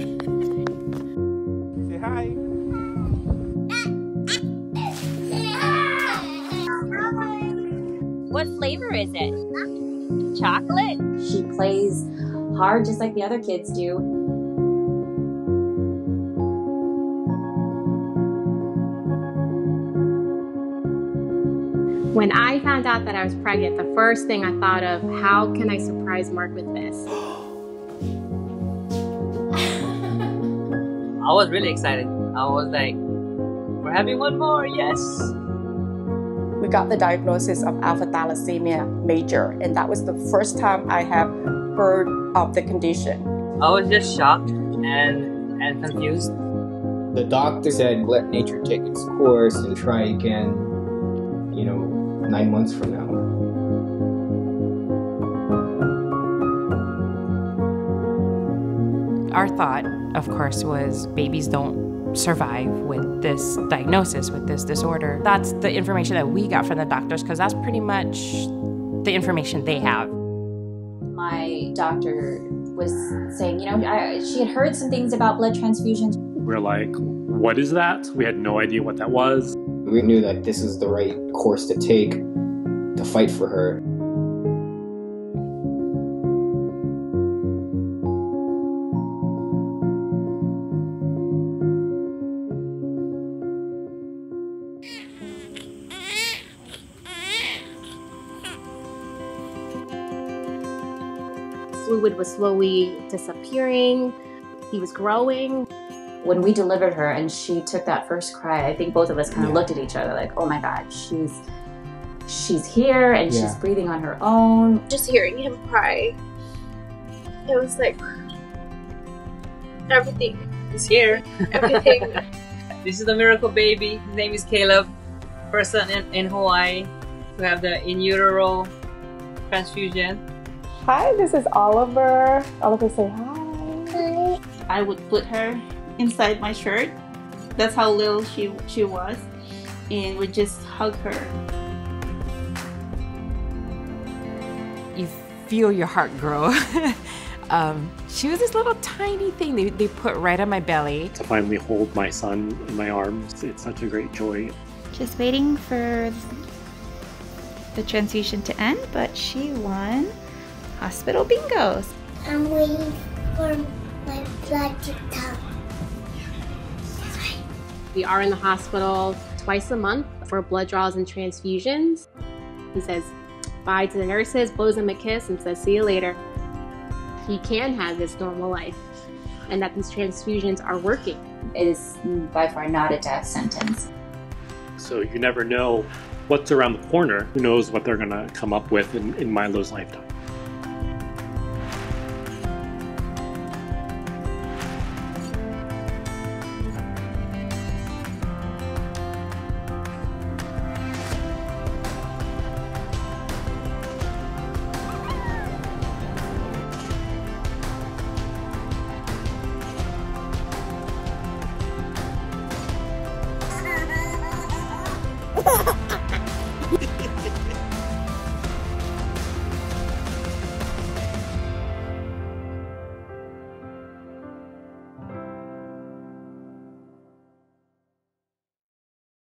Say hi. What flavor is it? Chocolate? She plays hard just like the other kids do. When I found out that I was pregnant, the first thing I thought of, how can I surprise Mark with this? I was really excited. I was like, we're having one more, yes. We got the diagnosis of alpha thalassemia major, and that was the first time I have heard of the condition. I was just shocked and and confused. The doctor said, let nature take its course and try again, you know, nine months from now. Our thought, of course, was babies don't survive with this diagnosis, with this disorder. That's the information that we got from the doctors because that's pretty much the information they have. My doctor was saying, you know, I, she had heard some things about blood transfusions. We're like, what is that? We had no idea what that was. We knew that this is the right course to take to fight for her. Fluid was slowly disappearing. He was growing. When we delivered her and she took that first cry, I think both of us kind of Yeah. looked at each other like, oh my God, she's she's here and she's breathing on her own. just hearing him cry, it was like everything, He's here. everything. This is the miracle baby. His name is Caleb. Person in, in Hawaii who have the in utero transfusion. Hi, this is Oliver. Oliver, say hi. I would put her inside my shirt. That's how little she she was, and would just hug her. You feel your heart grow. um, she was this little tiny thing they, they put right on my belly. To finally hold my son in my arms, it's such a great joy. Just waiting for the transfusion to end, but she won hospital bingos. I'm waiting for my blood to come. We are in the hospital twice a month for blood draws and transfusions. He says bye to the nurses, blows them a kiss, and says, see you later. He can have this normal life, and that these transfusions are working. It is by far not a death sentence. So you never know what's around the corner. Who knows what they're going to come up with in, in Milo's lifetime. Oh,